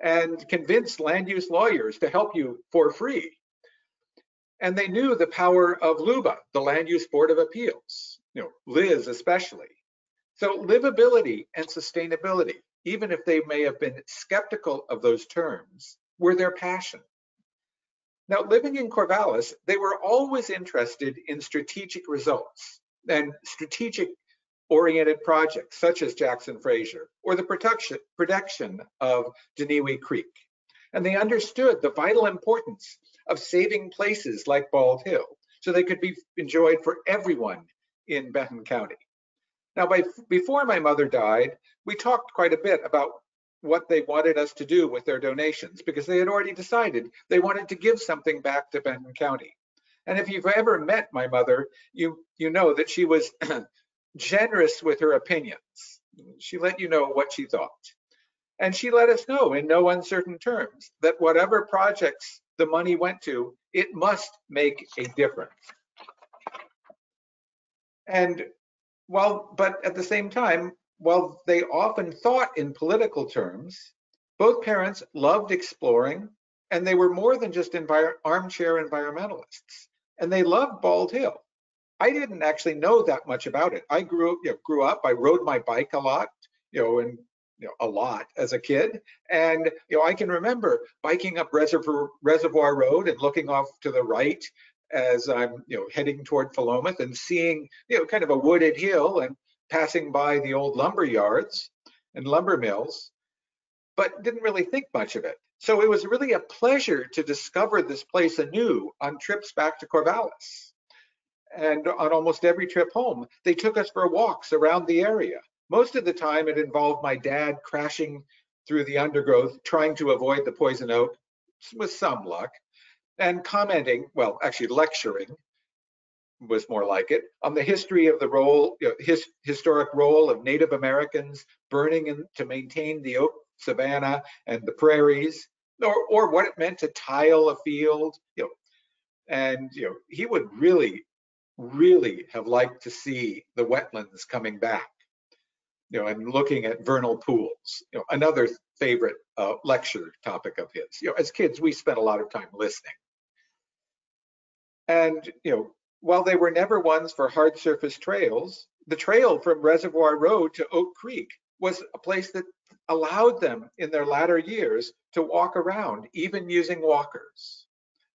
D: and convince land use lawyers to help you for free And they knew the power of LUBA, the Land Use Board of Appeals, you know, Liz especially. So livability and sustainability, even if they may have been skeptical of those terms, were their passion. Now, living in Corvallis, they were always interested in strategic results and strategic oriented projects such as Jackson Frazier or the protection, protection of Dunawi Creek. And they understood the vital importance of saving places like Bald Hill so they could be enjoyed for everyone in Benton County. Now, by, before my mother died, we talked quite a bit about what they wanted us to do with their donations because they had already decided they wanted to give something back to Benton County. And if you've ever met my mother, you you know that she was generous with her opinions. She let you know what she thought. And she let us know in no uncertain terms that whatever projects the money went to, it must make a difference. And while, but at the same time, while they often thought in political terms, both parents loved exploring and they were more than just envir armchair environmentalists. And they loved Bald Hill. I didn't actually know that much about it. I grew, you know, grew up, I rode my bike a lot, you know, and you know, a lot as a kid. And, you know, I can remember biking up Reservoir, Reservoir Road and looking off to the right as I'm, you know, heading toward Philomath and seeing, you know, kind of a wooded hill and passing by the old lumber yards and lumber mills, but didn't really think much of it. So it was really a pleasure to discover this place anew on trips back to Corvallis. And on almost every trip home, they took us for walks around the area. Most of the time, it involved my dad crashing through the undergrowth, trying to avoid the poison oak, with some luck, and commenting, well, actually lecturing was more like it, on the history of the role, you know, his historic role of Native Americans burning in, to maintain the oak savanna and the prairies, or, or what it meant to tile a field, you know, and you know, he would really, really have liked to see the wetlands coming back, you know, and looking at vernal pools, you know, another favorite uh, lecture topic of his. You know, as kids, we spent a lot of time listening. And, you know, while they were never ones for hard surface trails, the trail from Reservoir Road to Oak Creek was a place that allowed them in their latter years to walk around, even using walkers.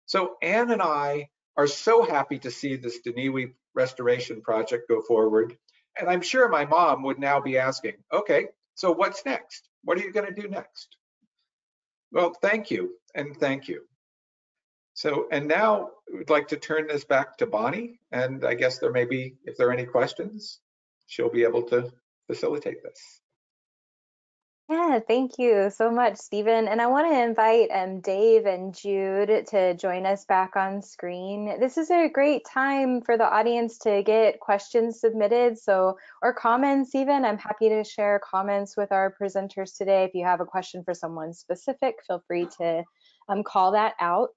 D: So Anne and I are so happy to see this Dunawi restoration project go forward. And I'm sure my mom would now be asking, okay, so what's next? What are you gonna do next? Well, thank you, and thank you. So, and now we'd like to turn this back to Bonnie, and I guess there may be, if there are any questions, she'll be able to facilitate this.
A: Yeah, thank you so much, Stephen. And I want to invite um, Dave and Jude to join us back on screen. This is a great time for the audience to get questions submitted, so or comments even. I'm happy to share comments with our presenters today. If you have a question for someone specific, feel free to um, call that out.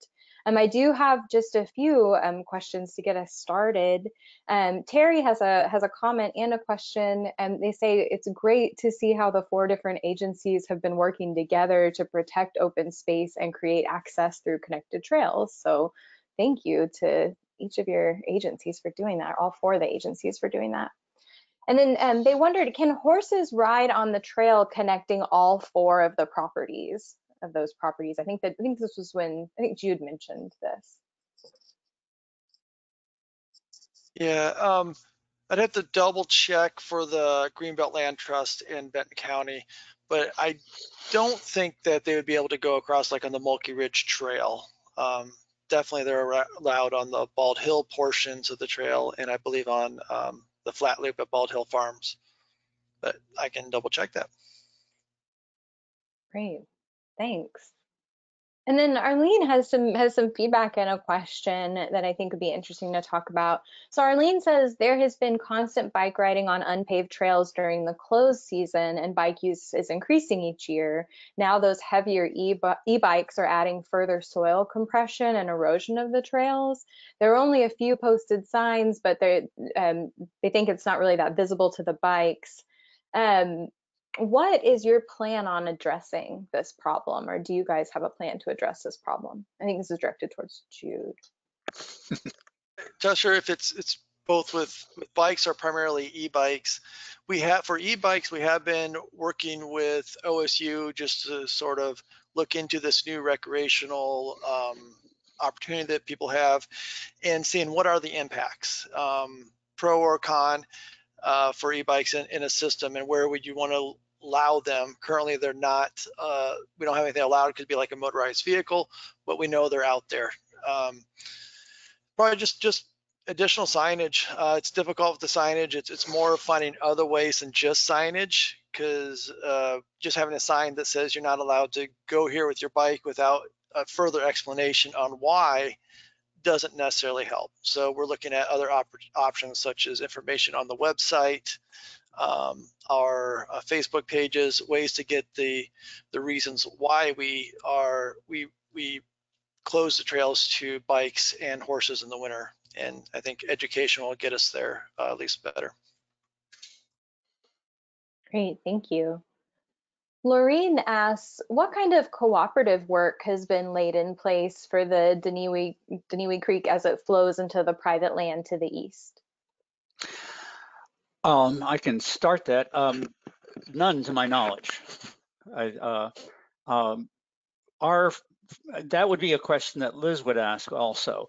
A: Um, I do have just a few um, questions to get us started. Um, Terry has a has a comment and a question, and they say it's great to see how the four different agencies have been working together to protect open space and create access through connected trails. So, thank you to each of your agencies for doing that, all four of the agencies for doing that. And then um, they wondered, can horses ride on the trail connecting all four of the properties? Of those properties. I think that I think this was when I think Jude mentioned this.
C: Yeah, um, I'd have to double check for the Greenbelt Land Trust in Benton County, but I don't think that they would be able to go across like on the Mulkey Ridge Trail. Um, definitely they're allowed on the Bald Hill portions of the trail, and I believe on um, the flat loop at Bald Hill Farms. But I can double check that.
A: Great. Thanks. And then Arlene has some has some feedback and a question that I think would be interesting to talk about. So Arlene says there has been constant bike riding on unpaved trails during the closed season and bike use is increasing each year. Now those heavier e-bikes are adding further soil compression and erosion of the trails. There are only a few posted signs, but they um, they think it's not really that visible to the bikes. Um, what is your plan on addressing this problem? Or do you guys have a plan to address this problem? I think this is directed towards jude.
C: Just sure if it's it's both with, with bikes or primarily e-bikes. We have for e-bikes, we have been working with OSU just to sort of look into this new recreational um, opportunity that people have and seeing what are the impacts, um, pro or con, uh, for e-bikes in, in, a system and where would you want to allow them. Currently, they're not, uh, we don't have anything allowed. It could be like a motorized vehicle, but we know they're out there. Um, probably just, just additional signage. Uh, it's difficult with the signage. It's, it's more of finding other ways than just signage because uh, just having a sign that says you're not allowed to go here with your bike without a further explanation on why doesn't necessarily help. So we're looking at other op options such as information on the website, um, our uh, Facebook pages, ways to get the the reasons why we are we we close the trails to bikes and horses in the winter. And I think education will get us there uh, at least better.
A: Great, thank you. Laureen asks, what kind of cooperative work has been laid in place for the Dunawi, Creek as it flows into the private land to the east?
B: Um, I can start that. Um, none to my knowledge. I, uh, um, our that would be a question that Liz would ask also.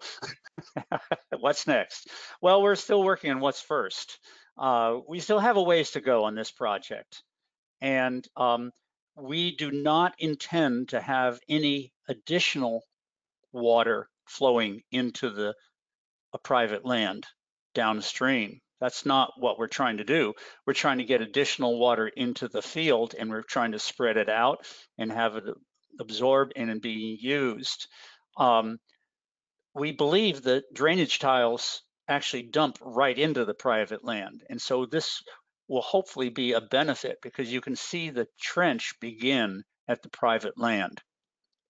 B: what's next? Well, we're still working on what's first. Uh, we still have a ways to go on this project. And um, we do not intend to have any additional water flowing into the a private land downstream. That's not what we're trying to do. We're trying to get additional water into the field and we're trying to spread it out and have it absorbed and being used. Um, we believe that drainage tiles actually dump right into the private land. And so this will hopefully be a benefit because you can see the trench begin at the private land.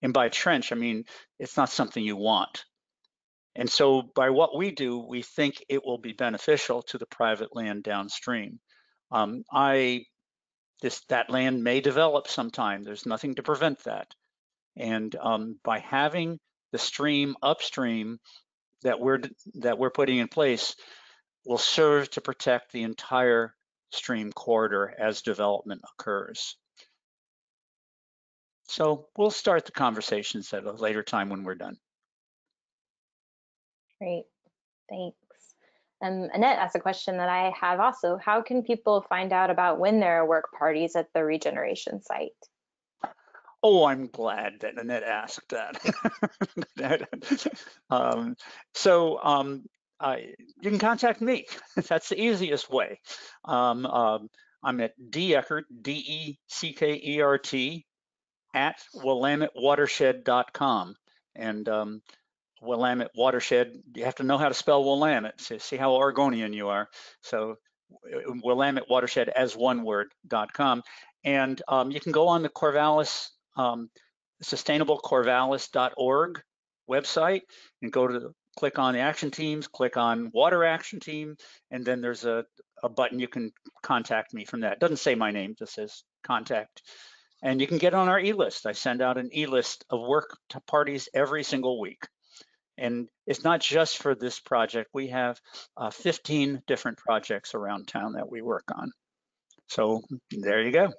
B: And by trench, I mean, it's not something you want. And so by what we do, we think it will be beneficial to the private land downstream. Um, I, this that land may develop sometime. There's nothing to prevent that. And um, by having the stream upstream that we're that we're putting in place will serve to protect the entire stream corridor as development occurs. So we'll start the conversations at a later time when we're done.
A: Great, thanks. Um, Annette asked a question that I have also. How can people find out about when there are work parties at the regeneration site?
B: Oh, I'm glad that Annette asked that. um, so um, I, you can contact me. That's the easiest way. Um, um, I'm at D Eckert, D-E-C-K-E-R-T, at willamettewatershed.com. And um, Willamette Watershed, you have to know how to spell Willamette to see how Oregonian you are. So Willamette Watershed as one word.com. And um, you can go on the Corvallis, um, sustainablecorvallis.org website and go to click on the action teams, click on water action team, and then there's a, a button you can contact me from that. It doesn't say my name, just says contact. And you can get on our e-list. I send out an e-list of work to parties every single week. And it's not just for this project. We have uh, 15 different projects around town that we work on. So there you go.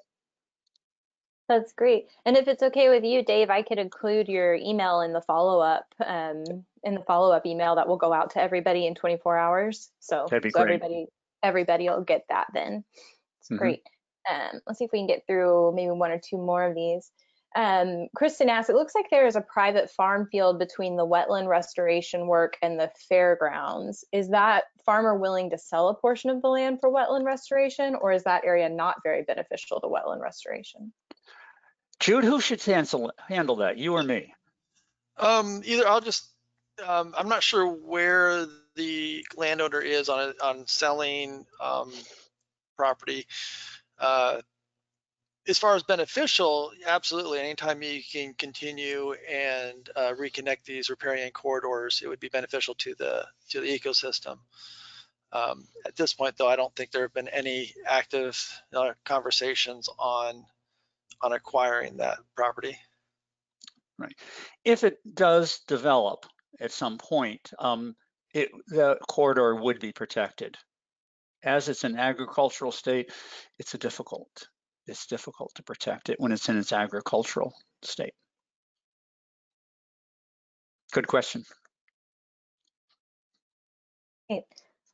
A: That's great. And if it's okay with you, Dave, I could include your email in the follow-up um, in the follow-up email that will go out to everybody in 24 hours. So, so everybody everybody will get that then. It's mm -hmm. great. Um, let's see if we can get through maybe one or two more of these. Um, Kristen asked, it looks like there is a private farm field between the wetland restoration work and the fairgrounds. Is that farmer willing to sell a portion of the land for wetland restoration or is that area not very beneficial to wetland restoration?
B: Jude, who should handle, handle that, you or me?
C: Um, either I'll just, um, I'm not sure where the landowner is on on selling um, property. Uh, as far as beneficial, absolutely. Anytime you can continue and uh, reconnect these riparian corridors, it would be beneficial to the to the ecosystem. Um, at this point, though, I don't think there have been any active uh, conversations on on acquiring that property.
B: Right. If it does develop at some point, um, it, the corridor would be protected. As it's an agricultural state, it's a difficult, it's difficult to protect it when it's in its agricultural state. Good question.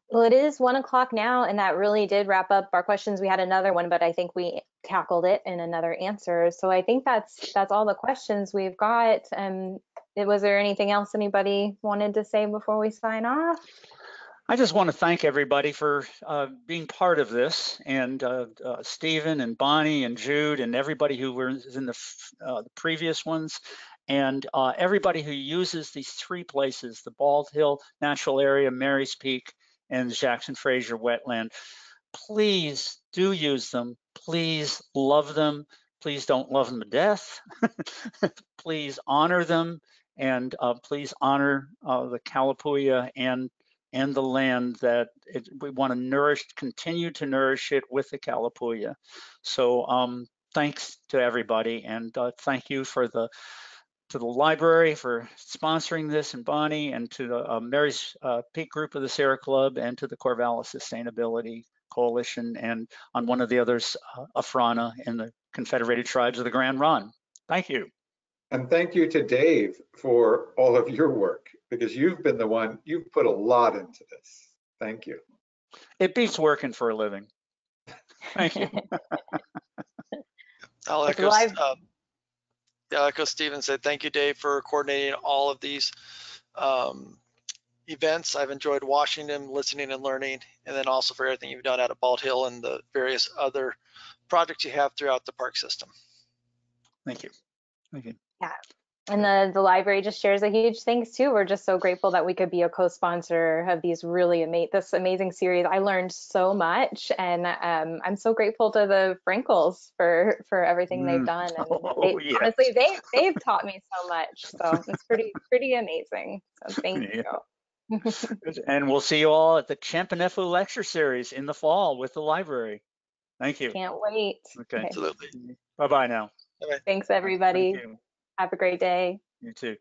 A: Well, it is one o'clock now, and that really did wrap up our questions. We had another one, but I think we tackled it in another answer. So I think that's that's all the questions we've got. Um, was there anything else anybody wanted to say before we sign off?
B: I just want to thank everybody for uh, being part of this, and uh, uh, Stephen and Bonnie and Jude and everybody who was in the, uh, the previous ones, and uh, everybody who uses these three places: the Bald Hill Natural Area, Marys Peak, and Jackson Frazier Wetland. Please do use them. Please love them. Please don't love them to death. please honor them, and uh, please honor the Kalapuya and and the land that it, we want to nourish, continue to nourish it with the Kalapuya. So um, thanks to everybody, and uh, thank you for the to the library for sponsoring this, and Bonnie, and to the uh, Mary's uh, Peak Group of the Sierra Club, and to the Corvallis Sustainability Coalition, and on one of the others, uh, Afrana and the Confederated Tribes of the Grand Ronde. Thank you.
D: And thank you to Dave for all of your work, because you've been the one, you've put a lot into this. Thank you.
B: It beats working for a living. Thank you.
C: I'll echo,
A: live.
C: um, yeah, I'll echo Stephen said, thank you, Dave, for coordinating all of these um, events. I've enjoyed watching them, listening and learning, and then also for everything you've done out at Bald Hill and the various other projects you have throughout the park system.
B: Thank you. Thank you.
A: And the, the library just shares a huge thanks too. We're just so grateful that we could be a co-sponsor of these really ama- this amazing series. I learned so much, and um, I'm so grateful to the Frenkels for for everything they've
B: Mm.
A: done. And
B: Oh,
A: they,
B: yes.
A: honestly, they they've taught me so much. So it's pretty pretty amazing. So thank
B: Yeah.
A: you.
B: And we'll see you all at the Champanefu Lecture Series in the fall with the library. Thank you.
A: Can't wait.
B: Okay.
A: Okay.
C: Absolutely.
B: Bye-bye now.
A: Thanks everybody.
B: Thank you.
A: Have a great day.
B: You too.